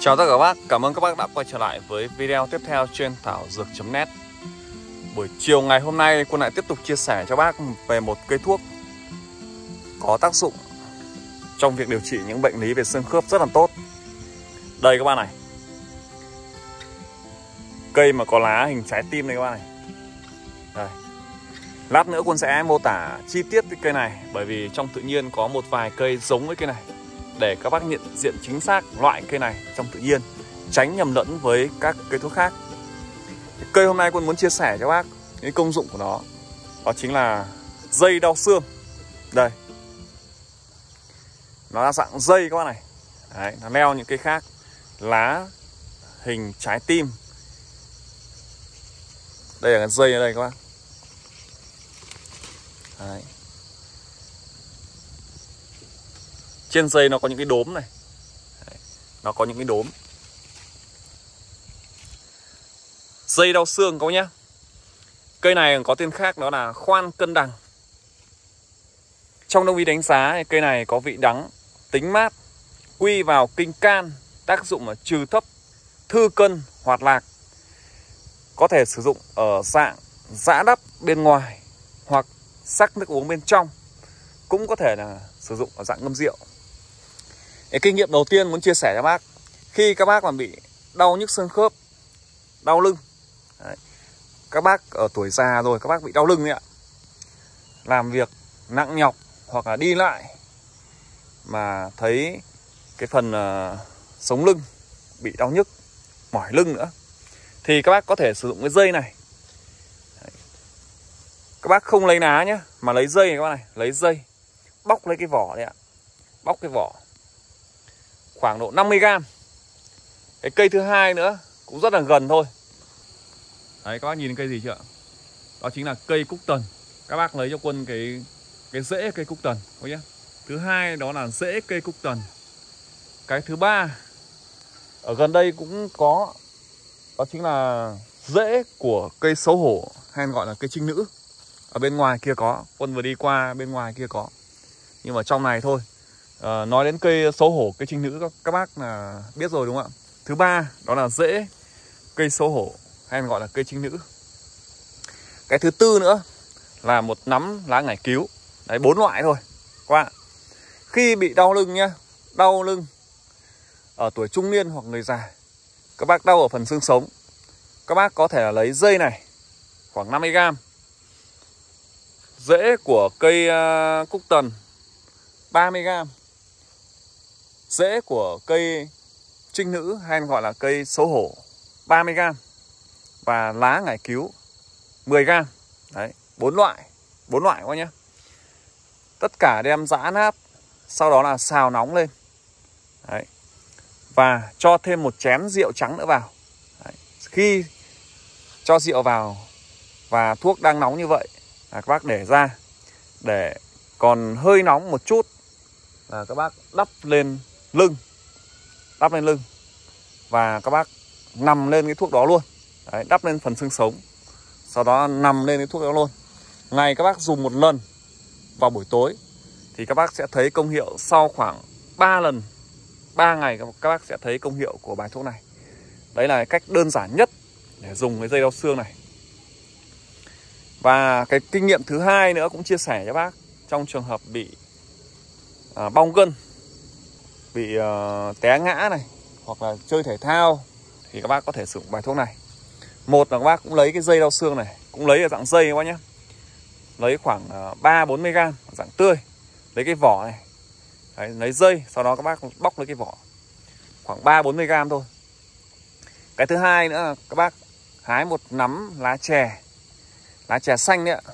Chào tất cả các bác, cảm ơn các bác đã quay trở lại với video tiếp theo trên thảo dược.net Buổi chiều ngày hôm nay Quân lại tiếp tục chia sẻ cho bác về một cây thuốc có tác dụng trong việc điều trị những bệnh lý về xương khớp rất là tốt. Đây các bạn này. Cây mà có lá hình trái tim này các bạn này. Đây. Lát nữa Quân sẽ mô tả chi tiết cái cây này Bởi vì trong tự nhiên có một vài cây giống với cây này để các bác nhận diện chính xác loại cây này trong tự nhiên tránh nhầm lẫn với các cây thuốc khác. Cây hôm nay quân muốn chia sẻ cho bác cái công dụng của nó. Đó chính là dây đau xương. Đây. Nó là dạng dây các bác này. Đấy, nó leo những cây khác. Lá hình trái tim. Đây là cái dây ở đây các bác. Đấy. Trên dây nó có những cái đốm này. Đấy, nó có những cái đốm. Dây đau xương các nhá. Cây này có tên khác đó là khoan cân đằng. Trong đông y đánh giá cây này có vị đắng tính mát quy vào kinh can tác dụng là trừ thấp thư cân hoạt lạc. Có thể sử dụng ở dạng giã đắp bên ngoài hoặc sắc nước uống bên trong. Cũng có thể là sử dụng ở dạng ngâm rượu cái kinh nghiệm đầu tiên muốn chia sẻ cho bác Khi các bác mà bị đau nhức xương khớp Đau lưng Đấy. Các bác ở tuổi già rồi các bác bị đau lưng đấy ạ Làm việc nặng nhọc hoặc là đi lại Mà thấy cái phần uh, sống lưng bị đau nhức Mỏi lưng nữa Thì các bác có thể sử dụng cái dây này Đấy. Các bác không lấy ná nhé Mà lấy dây này các bác này Lấy dây Bóc lấy cái vỏ đấy ạ Bóc cái vỏ khoảng độ 50 gram. Cái cây thứ hai nữa cũng rất là gần thôi. Đấy, các bác nhìn cây gì chưa đó chính là cây cúc tần. Các bác lấy cho quân cái cái rễ cây cúc tần, có nhé thứ hai đó là rễ cây cúc tần. Cái thứ ba, ở gần đây cũng có, đó chính là rễ của cây xấu hổ, hay gọi là cây trinh nữ. Ở bên ngoài kia có, quân vừa đi qua bên ngoài kia có. Nhưng mà trong này thôi à, nói đến cây xấu hổ cây trinh nữ các, các bác là biết rồi đúng không ạ? Thứ ba đó là rễ cây xấu hổ hay gọi là cây trinh nữ. Cái thứ tư nữa là một nắm lá ngải cứu. Đấy bốn loại thôi các bạn khi bị đau lưng nhá đau lưng ở tuổi trung niên hoặc người già các bác đau ở phần xương sống các bác có thể là lấy dây này khoảng 50g rễ của cây uh, cúc tần 30 gram. Rễ của cây trinh nữ hay gọi là cây xấu hổ 30g Và lá ngải cứu 10g Đấy, bốn loại bốn loại quá nhé Tất cả đem giã nát Sau đó là xào nóng lên. Đấy. Và cho thêm một chén rượu trắng nữa vào. Đấy. Khi cho rượu vào Và thuốc đang nóng như vậy là Các bác để ra Để còn hơi nóng một chút Là các bác đắp lên lưng đắp lên lưng. Và các bác nằm lên cái thuốc đó luôn. Đấy, đắp lên phần xương sống. Sau đó nằm lên cái thuốc đó luôn. Ngày các bác dùng một lần vào buổi tối thì các bác sẽ thấy công hiệu sau khoảng 3 lần 3 ngày các bác sẽ thấy công hiệu của bài thuốc này. Đấy là cách đơn giản nhất để dùng cái dây đau xương này. Và cái kinh nghiệm thứ hai nữa cũng chia sẻ cho bác trong trường hợp bị à, bong gân bị uh, té ngã này hoặc là chơi thể thao thì các bác có thể sử dụng bài thuốc này. Một là các bác cũng lấy cái dây đau xương này cũng lấy ở dạng dây các bác nhé. Lấy khoảng ờ, ba bốn mươi gram dạng tươi lấy cái vỏ này. Đấy, lấy dây sau đó các bác bóc lấy cái vỏ. Khoảng ba bốn mươi gram thôi. Cái thứ hai nữa là các bác hái một nắm lá chè lá chè xanh đấy ạ.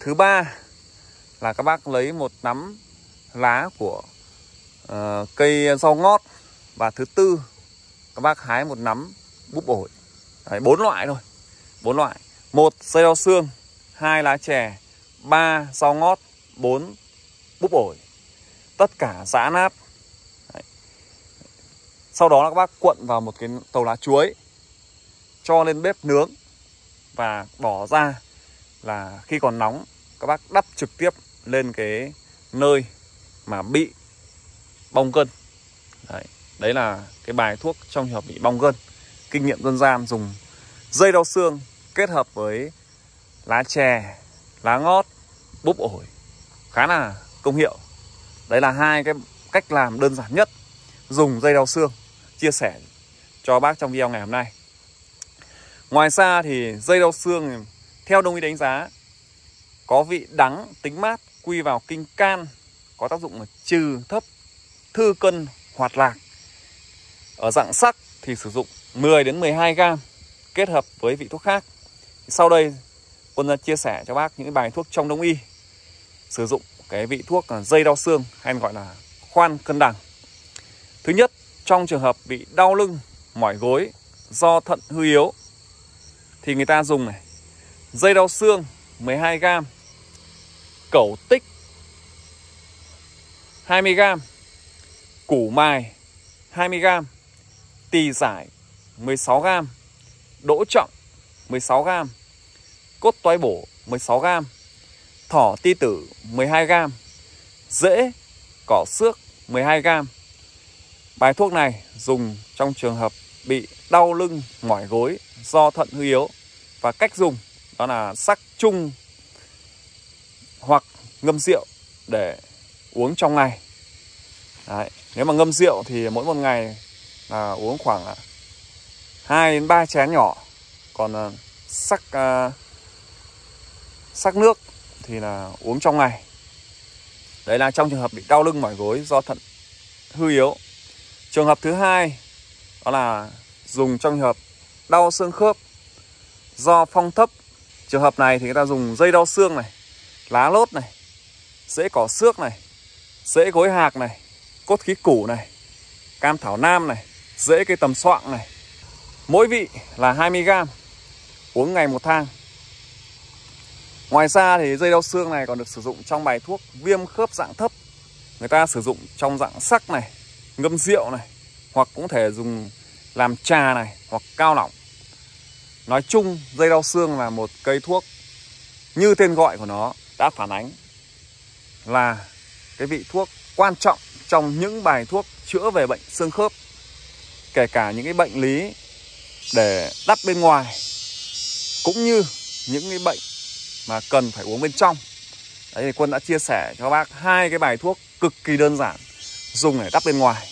Thứ ba là các bác lấy một nắm lá của uh, cây rau ngót và thứ tư các bác hái một nắm búp ổi Đấy, bốn loại thôi bốn loại. Một dây rau xương hai lá chè ba rau ngót bốn búp ổi tất cả giã nát. Đấy. sau đó là các bác cuộn vào một cái tàu lá chuối cho lên bếp nướng và bỏ ra là khi còn nóng các bác đắp trực tiếp lên cái nơi mà bị bong cân Đấy. Đấy là cái bài thuốc trong trường hợp bị bong gân. Kinh nghiệm dân gian dùng dây đau xương kết hợp với lá chè, lá ngót, búp ổi. Khá là công hiệu. Đấy là hai cái cách làm đơn giản nhất Dùng dây đau xương. Chia sẻ cho bác trong video ngày hôm nay. Ngoài ra thì dây đau xương theo đông y đánh giá có vị đắng, tính mát, quy vào kinh can, có tác dụng là trừ thấp, thư cân, hoạt lạc. Ở dạng sắc thì sử dụng 10 đến 12 gram kết hợp với vị thuốc khác. Sau đây Quân chia sẻ cho bác những bài thuốc trong đông y sử dụng cái vị thuốc dây đau xương hay gọi là khoan cân đằng. Thứ nhất, trong trường hợp bị đau lưng, mỏi gối do thận hư yếu thì người ta dùng này dây đau xương 12 gram, cẩu tích 20 gram củ mài 20g tỳ giải 16g đỗ trọng 16g cốt toái bổ 16g thỏ ti tử 12g rễ cỏ xước 12g bài thuốc này dùng trong trường hợp bị đau lưng, mỏi gối do thận hư yếu. Và cách dùng đó là sắc chung hoặc ngâm rượu để uống trong ngày. Đấy. nếu mà ngâm rượu thì mỗi một ngày là uống khoảng à, 2 đến 3 chén nhỏ. Còn à, sắc uh, sắc nước thì là uống trong ngày. Đấy là trong trường hợp bị đau lưng mỏi gối do thận hư yếu. Trường hợp thứ hai đó là dùng trong trường hợp đau xương khớp do phong thấp. Trường hợp này thì người ta dùng dây đau xương này lá lốt này rễ cỏ xước này rễ gối hạc này cốt khí củ này, cam thảo nam này, rễ cây tầm soạng này. Mỗi vị là 20g uống ngày một thang. Ngoài ra thì dây đau xương này còn được sử dụng trong bài thuốc viêm khớp dạng thấp. Người ta sử dụng trong dạng sắc này, ngâm rượu này, hoặc cũng thể dùng làm trà này hoặc cao lỏng. Nói chung, dây đau xương là một cây thuốc như tên gọi của nó đã phản ánh là cái vị thuốc quan trọng trong những bài thuốc chữa về bệnh xương khớp kể cả những cái bệnh lý để đắp bên ngoài cũng như những cái bệnh mà cần phải uống bên trong. Đấy thì quân đã chia sẻ cho các bác hai cái bài thuốc cực kỳ đơn giản dùng để đắp bên ngoài.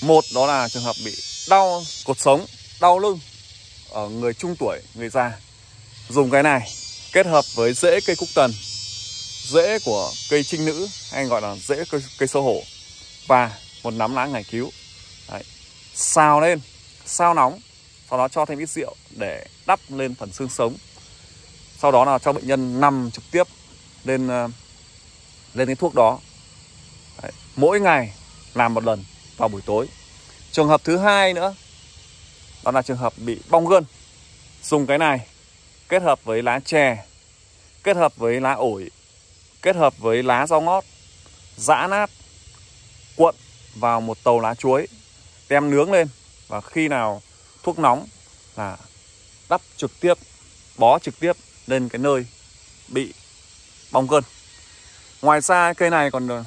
Một đó là trường hợp bị đau cột sống đau lưng ở người trung tuổi, người già. Dùng cái này kết hợp với rễ cây cúc tần, rễ của cây trinh nữ hay gọi là rễ cây, cây sơ hổ và một nắm lá ngải cứu. Đấy. Xào lên, sao nóng, sau đó cho thêm ít rượu để đắp lên phần xương sống. Sau đó là cho bệnh nhân nằm trực tiếp lên ờ, lên cái thuốc đó. Đấy. Mỗi ngày làm một lần vào buổi tối. Trường hợp thứ hai nữa đó là trường hợp bị bong gân dùng cái này kết hợp với lá chè kết hợp với lá ổi kết hợp với lá rau ngót, giã nát, cuộn vào một tàu lá chuối, đem nướng lên và khi nào thuốc nóng là đắp trực tiếp, bó trực tiếp lên cái nơi bị bong gân ngoài ra, cây này còn ờ,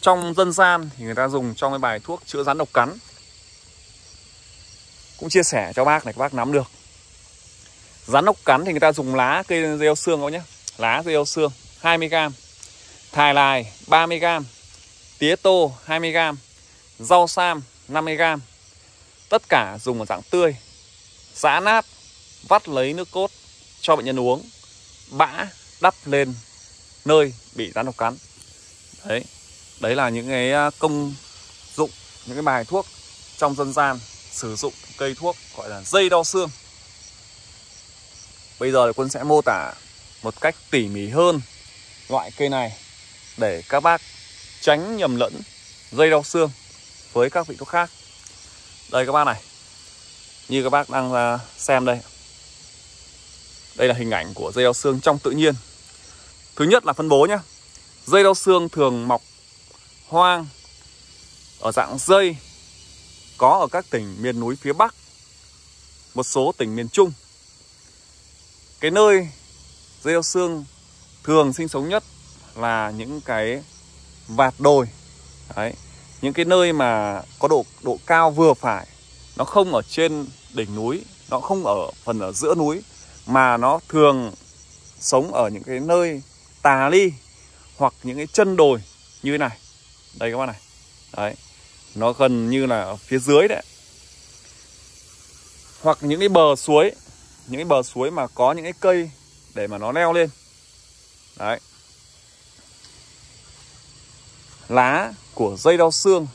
trong dân gian thì người ta dùng trong cái bài thuốc chữa rắn độc cắn. Cũng chia sẻ cho bác này, các bác nắm được. Rắn độc cắn thì người ta dùng lá cây rêu xương các nhé lá rêu xương. 20g thài lài 30g tía tô 20g rau sam 50g tất cả dùng ở dạng tươi, giã nát, vắt lấy nước cốt cho bệnh nhân uống, bã, đắp lên nơi bị rắn độc cắn. Đấy đấy là những cái à, công dụng, những cái bài thuốc trong dân gian sử dụng cây thuốc gọi là dây đau xương. Bây giờ thì Quân sẽ mô tả một cách tỉ mỉ hơn loại cây này để các bác tránh nhầm lẫn dây đau xương với các vị thuốc khác. Đây các bác này, như các bác đang à, xem đây. Đây là hình ảnh của dây đau xương trong tự nhiên. Thứ nhất là phân bố nhé. Dây đau xương thường mọc hoang ở dạng dây có ở các tỉnh miền núi phía Bắc, một số tỉnh miền Trung. Cái nơi dây đau xương thường sinh sống nhất là những cái vạt đồi. Đấy. những cái nơi mà có độ độ cao vừa phải, nó không ở trên đỉnh núi, nó không ở phần ở giữa núi, mà nó thường sống ở những cái nơi tà ly hoặc những cái chân đồi như thế này đây các bạn này đấy, nó gần như là ở phía dưới đấy hoặc những cái bờ suối, những cái bờ suối mà có những cái cây để mà nó leo lên đấy. Lá của dây đau xương.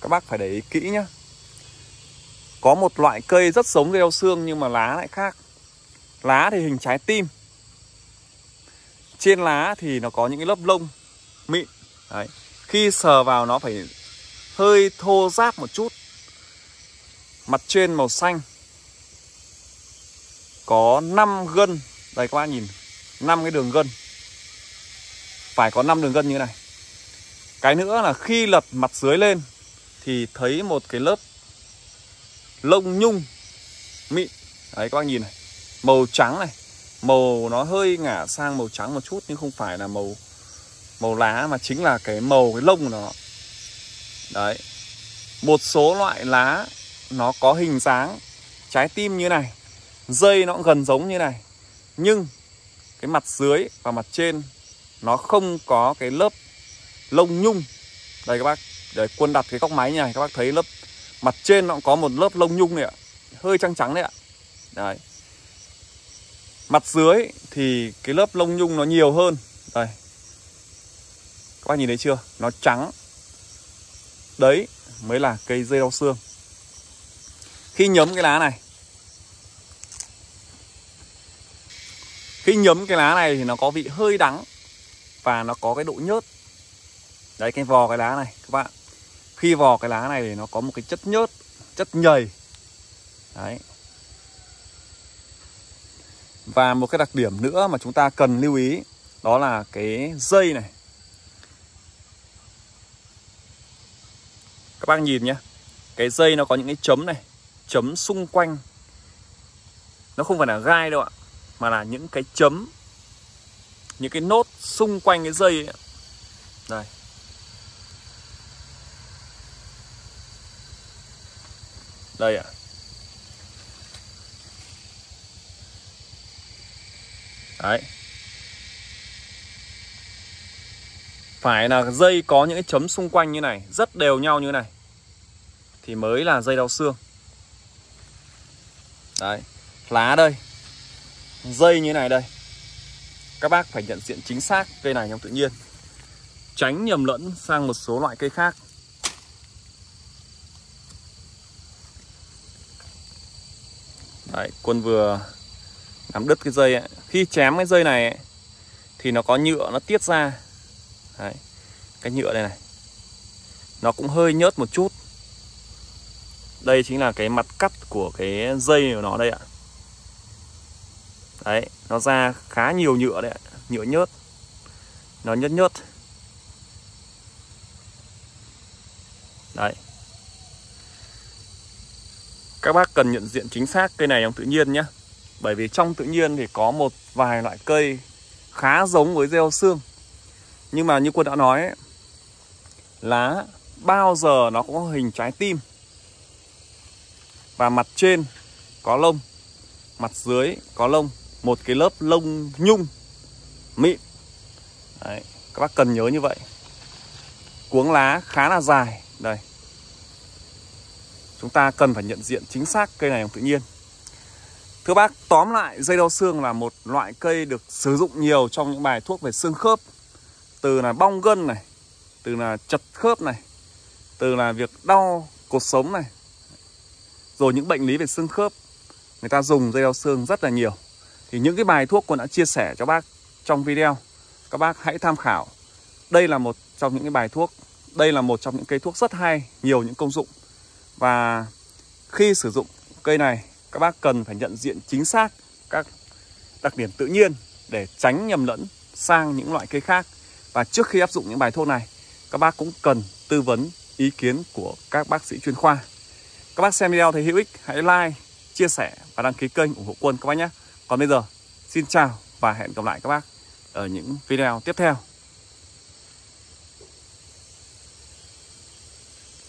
Các bác phải để ý kỹ nhé có một loại cây rất giống dây đau xương nhưng mà lá lại khác. Lá thì hình trái tim. Trên lá thì nó có những cái lớp lông mịn đấy. Khi sờ vào nó phải hơi thô ráp một chút. Mặt trên màu xanh. Có 5 gân. Đây, các bạn nhìn. 5 cái đường gân phải có 5 đường gân như thế này. Cái nữa là khi lật mặt dưới lên, thì thấy một cái lớp lông nhung, mịn. Đấy, các bạn nhìn này. Màu trắng này. Màu nó hơi ngả sang màu trắng một chút, nhưng không phải là màu màu lá, mà chính là cái màu, cái lông của nó. Đấy. Một số loại lá, nó có hình dáng trái tim như này, dây nó cũng gần giống như này. Nhưng cái mặt dưới và mặt trên nó không có cái lớp lông nhung. Đây các bác, để quân đặt cái góc máy như này, các bác thấy lớp mặt trên nó cũng có một lớp lông nhung này ạ. Hơi trắng trắng đấy ạ. Đấy. Mặt dưới thì cái lớp lông nhung nó nhiều hơn. Đây. Các bác nhìn thấy chưa? Nó trắng. Đấy, mới là cây dây đau xương. Khi nhấm cái lá này, khi nhấm cái lá này thì nó có vị hơi đắng và nó có cái độ nhớt. Đấy, cái vò, cái lá này, các bạn. Khi vò, cái lá này thì nó có một cái chất nhớt, chất nhầy. Đấy. Và một cái đặc điểm nữa mà chúng ta cần lưu ý, đó là cái dây này. Các bác nhìn nhé. Cái dây nó có những cái chấm này, chấm xung quanh. Nó không phải là gai đâu ạ, mà là những cái chấm những cái nốt xung quanh cái dây ấy. đây đây ạ đấy. Phải là dây có những cái chấm xung quanh như này, rất đều nhau như này. Thì mới là dây đau xương. Đấy. Lá đây. Dây như này đây các bác phải nhận diện chính xác cây này trong tự nhiên tránh nhầm lẫn sang một số loại cây khác Đấy, quân vừa nắm đứt cái dây ấy. Khi chém cái dây này ấy, thì nó có nhựa nó tiết ra. Đấy, cái nhựa đây này. Nó cũng hơi nhớt một chút. Đây chính là cái mặt cắt của cái dây của nó đây ạ. Đấy, nó ra khá nhiều nhựa đấy nhựa nhớt. Nó nhớt nhớt. Đấy. Các bác cần nhận diện chính xác cây này trong tự nhiên nhé Bởi vì trong tự nhiên thì có một vài loại cây khá giống với gieo xương Nhưng mà như quân đã nói ấy, Lá bao giờ nó cũng có hình trái tim Và mặt trên có lông Mặt dưới có lông một cái lớp lông nhung Mịn. Đấy, Các bác cần nhớ như vậy. Cuống lá khá là dài. Đây. Chúng ta cần phải nhận diện chính xác cây này trong tự nhiên. Thưa bác, tóm lại dây đau xương là một loại cây được sử dụng nhiều trong những bài thuốc về xương khớp. Từ là bong gân này, từ là chật khớp này Từ là việc đau cột sống này. Rồi những bệnh lý về xương khớp Người ta dùng dây đau xương rất là nhiều. Thì những cái bài thuốc con đã chia sẻ cho bác trong video Các bác hãy tham khảo Đây là một trong những cái bài thuốc Đây là một trong những cây thuốc rất hay Nhiều những công dụng và khi sử dụng cây này các bác cần phải nhận diện chính xác các đặc điểm tự nhiên để tránh nhầm lẫn sang những loại cây khác. Và trước khi áp dụng những bài thuốc này, các bác cũng cần tư vấn ý kiến của các bác sĩ chuyên khoa. Các bác xem video thấy hữu ích, hãy like, chia sẻ và đăng ký kênh ủng hộ quân các bác nhé. Còn bây giờ, xin chào và hẹn gặp lại các bác ở những video tiếp theo.